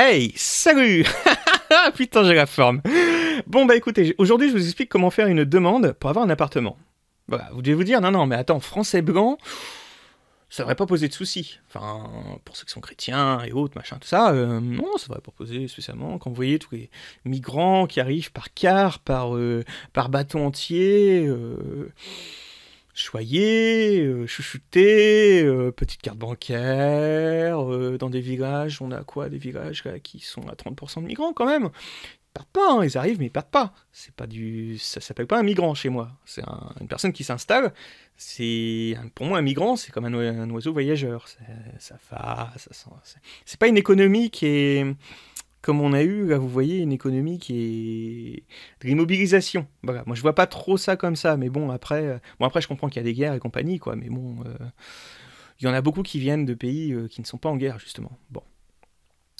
Hey, salut Putain, j'ai la forme. Bon, bah écoutez, aujourd'hui, je vous explique comment faire une demande pour avoir un appartement. Voilà, vous devez vous dire, non, non, mais attends, français blanc, ça devrait pas poser de soucis. Enfin, pour ceux qui sont chrétiens et autres, machin, tout ça, euh, non, ça devrait pas poser spécialement. Quand vous voyez tous les migrants qui arrivent par car, par, euh, par bateau entier, euh, choyés, euh, chouchoutés, euh, petite carte bancaire, euh, dans des villages, on a quoi Des villages là, qui sont à 30% de migrants quand même. Ils partent pas, hein, ils arrivent mais ils partent pas. C'est pas du, ça s'appelle pas un migrant chez moi. C'est un- une personne qui s'installe. C'est pour moi un migrant, c'est comme un, oi- un oiseau voyageur. Ça va, ça sent. C'est pas une économie qui est comme on a eu, là, vous voyez, une économie qui est de l'immobilisation. Voilà, moi je vois pas trop ça comme ça, mais bon, après, euh, bon, après je comprends qu'il y a des guerres et compagnie, quoi, mais bon, euh, il y en a beaucoup qui viennent de pays euh, qui ne sont pas en guerre, justement. Bon.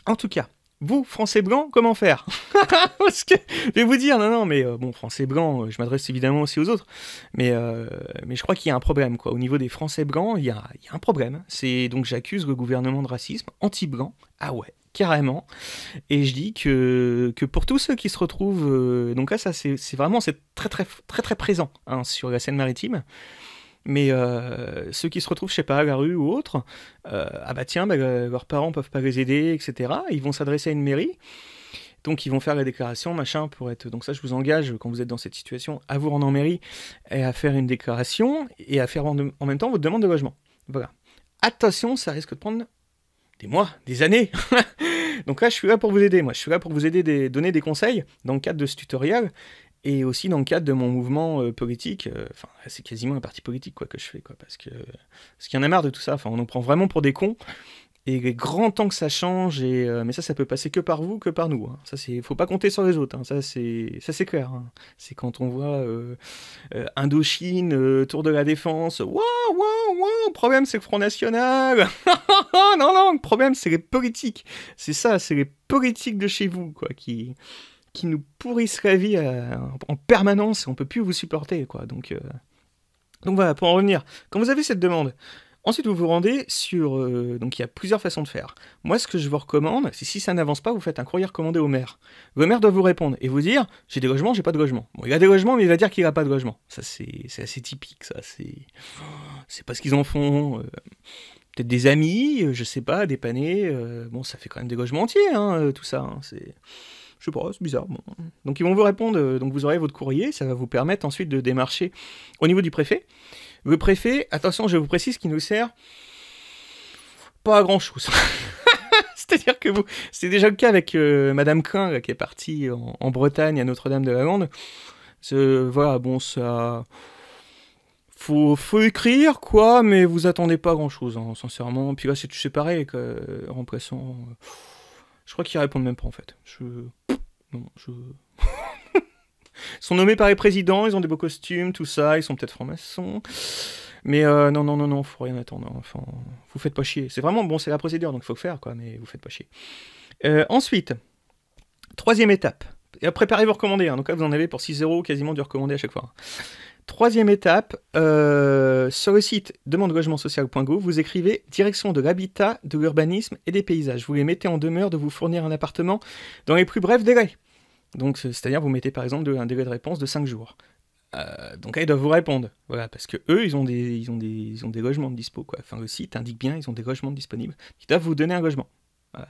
En tout cas, vous, Français blancs, comment faire? Je vais vous dire, non, non, mais bon, Français blancs, euh, je m'adresse évidemment aussi aux autres, mais, mais je crois qu'il y a un problème, quoi. Au niveau des Français blancs, il y a, y a un problème. C'est donc j'accuse le gouvernement de racisme anti-blanc. Ah ouais, carrément. Et je dis que, que pour tous ceux qui se retrouvent, euh, donc là, ça c'est vraiment c'est très très très très présent hein, sur la scène maritime. Mais euh, ceux qui se retrouvent, je sais pas, à la rue ou autre, euh, ah bah tiens, bah, le- leurs parents peuvent pas les aider, etc. Ils vont s'adresser à une mairie, donc ils vont faire la déclaration, machin, pour être. Donc ça, je vous engage quand vous êtes dans cette situation à vous rendre en mairie et à faire une déclaration et à faire en même temps votre demande de logement. Voilà. Attention, ça risque de prendre des mois, des années. Donc là, je suis là pour vous aider. Moi, je suis là pour vous aider, donner des conseils dans le cadre de ce tutoriel et aussi dans le cadre de mon mouvement euh, politique. Euh, c'est quasiment un parti politique quoi que je fais, quoi, parce que qu'il y en a marre de tout ça. On nous prend vraiment pour des cons. Et grand temps que ça change. Et euh, mais ça, ça peut passer que par vous, que par nous. hein. Ça, c'est, faut pas compter sur les autres. hein. Ça, c'est, ça, c'est clair. hein. C'est quand on voit euh, euh, Indochine, Tour de la Défense. Waouh, waouh, waouh. Problème, c'est le Front National. non, non. Le problème, c'est les politiques. C'est ça, c'est les politiques de chez vous, quoi, qui, qui nous pourrissent la vie en permanence et on peut plus vous supporter, quoi. Donc, donc voilà, pour en revenir, quand vous avez cette demande, ensuite vous vous rendez sur, euh, donc il y a plusieurs façons de faire. Moi, ce que je vous recommande, c'est si ça n'avance pas, vous faites un courrier recommandé au maire. Le maire doit vous répondre et vous dire, j'ai des logements, j'ai pas de logement. Bon, il a des logements, mais il va dire qu'il a pas de logement. Ça, c'est assez typique, ça. C'est pas ce qu'ils en font. euh, Peut-être des amis, euh, je sais pas, dépanner. euh, bon, ça fait quand même des logements entiers, hein, tout ça. hein, c'est, je sais pas, c'est bizarre. bon. Donc ils vont vous répondre. donc vous aurez votre courrier, ça va vous permettre ensuite de démarcher au niveau du préfet. Le préfet, attention, je vous précise qu'il nous sert pas à grand chose. C'est-à-dire que vous, c'est déjà le cas avec euh, Madame Klein là, qui est partie en, Bretagne à Notre-Dame-de-la-Lande. Voilà, bon, ça. Faut, faut écrire, quoi, mais vous attendez pas grand chose, sincèrement. Puis là, c'est c'est pareil, que, euh, remplaçant. euh, Je crois qu'ils répondent même pas, en fait. Je. Non, je. Ils sont nommés par les présidents, ils ont des beaux costumes, tout ça, ils sont peut-être francs-maçons. Mais euh, non, non, non, non, faut rien attendre. Enfin, vous faites pas chier. C'est vraiment, bon, c'est la procédure, donc faut le faire, quoi, mais vous faites pas chier. Euh, ensuite, troisième étape. Et préparez vos recommandés. Hein. Donc là, vous en avez pour 6 euros quasiment du recommandé à chaque fois. Troisième étape, euh, sur le site demandelogementsocial.go, vous écrivez direction de l'habitat, de l'urbanisme et des paysages. Vous les mettez en demeure de vous fournir un appartement dans les plus brefs délais. Donc, c'est- c'est-à-dire, vous mettez par exemple un délai de réponse de 5 jours. Euh, donc là, ils doivent vous répondre. Voilà, parce que eux, ils ont des, ils ont des, ils ont des logements de dispo. Quoi. Enfin, le site indique bien, ils ont des logements disponibles. Ils doivent vous donner un logement.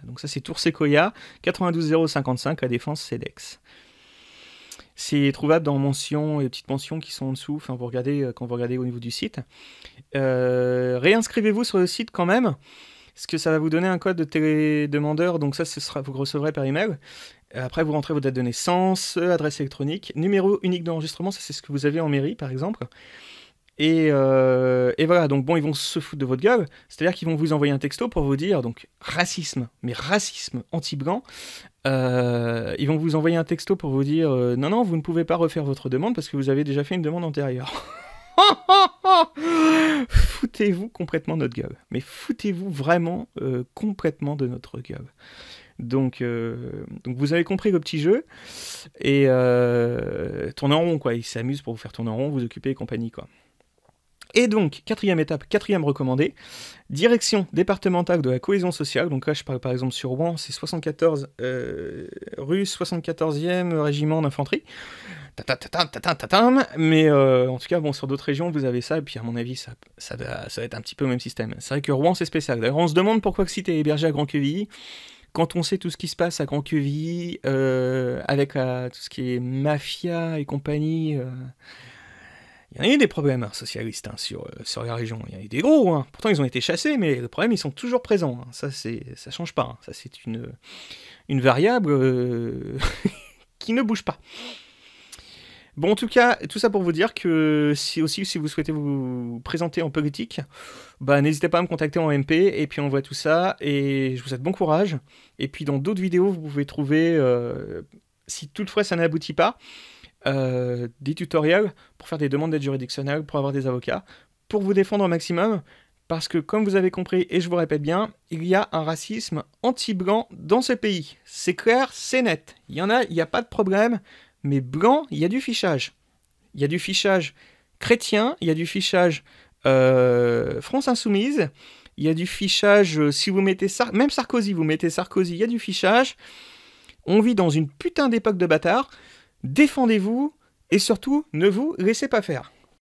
Donc ça, c'est Tour Sequoia, 92055, la Défense CEDEX. C'est trouvable dans mentions et petites mentions qui sont en dessous. Enfin, vous regardez euh, quand vous regardez au niveau du site. Euh, réinscrivez-vous sur le site quand même, parce que ça va vous donner un code de télédemandeur. Donc ça, ce sera, vous recevrez par email. Après, vous rentrez votre date de naissance, euh, adresse électronique, numéro unique d'enregistrement. Ça, c'est ce que vous avez en mairie, par exemple. Et, euh, et voilà, donc bon, ils vont se foutre de votre gueule. C'est-à-dire qu'ils vont vous envoyer un texto pour vous dire, donc racisme, mais racisme anti-blanc. Euh, ils vont vous envoyer un texto pour vous dire, non, non, vous ne pouvez pas refaire votre demande parce que vous avez déjà fait une demande antérieure. foutez-vous complètement de notre gueule. Mais foutez-vous vraiment complètement de notre gueule. Donc, euh, donc vous avez compris le petit jeu. Et euh, tournez en rond, quoi. Ils s'amusent pour vous faire tourner en rond, vous occuper et compagnie, quoi. Et donc, quatrième étape, quatrième recommandé, direction départementale de la cohésion sociale. Donc là, je parle par exemple sur Rouen, c'est 74 euh, rue 74e régiment d'infanterie. Mais en tout cas, bon, sur d'autres régions, vous avez ça, et puis à mon avis, ça, ça, va, être un petit peu le même système. C'est vrai que Rouen, c'est spécial. D'ailleurs, on se demande pourquoi que site est hébergé à Grand-Quevilly. Quand on sait tout ce qui se passe à Grand-Quevilly, euh, avec tout ce qui est mafia et compagnie, euh, il y en a eu des problèmes hein, socialistes hein, sur, euh, sur la région. Il y en a eu des gros, hein. pourtant ils ont été chassés, mais les problèmes ils sont toujours présents. Ça, c'est, ça change pas. Ça, c'est une, une variable qui ne bouge pas. Bon, en tout cas, tout ça pour vous dire que si aussi, si vous souhaitez vous présenter en politique, bah, n'hésitez pas à me contacter en MP, et puis on voit tout ça, et je vous souhaite bon courage. Et puis dans d'autres vidéos, vous pouvez trouver, euh, si toutefois ça n'aboutit pas, euh, des tutoriels pour faire des demandes d'aide juridictionnelle, pour avoir des avocats, pour vous défendre au maximum, parce que comme vous avez compris, et je vous répète bien, il y a un racisme anti-blanc dans ce pays. C'est clair, c'est net. Il y en a, il n'y a pas de problème mais blanc, il y a du fichage. Il y a du fichage chrétien, il y a du fichage euh, France Insoumise, il y a du fichage, euh, si vous mettez même Sarkozy, vous mettez Sarkozy, il y a du fichage. On vit dans une putain d'époque de bâtard. Défendez-vous et surtout, ne vous laissez pas faire.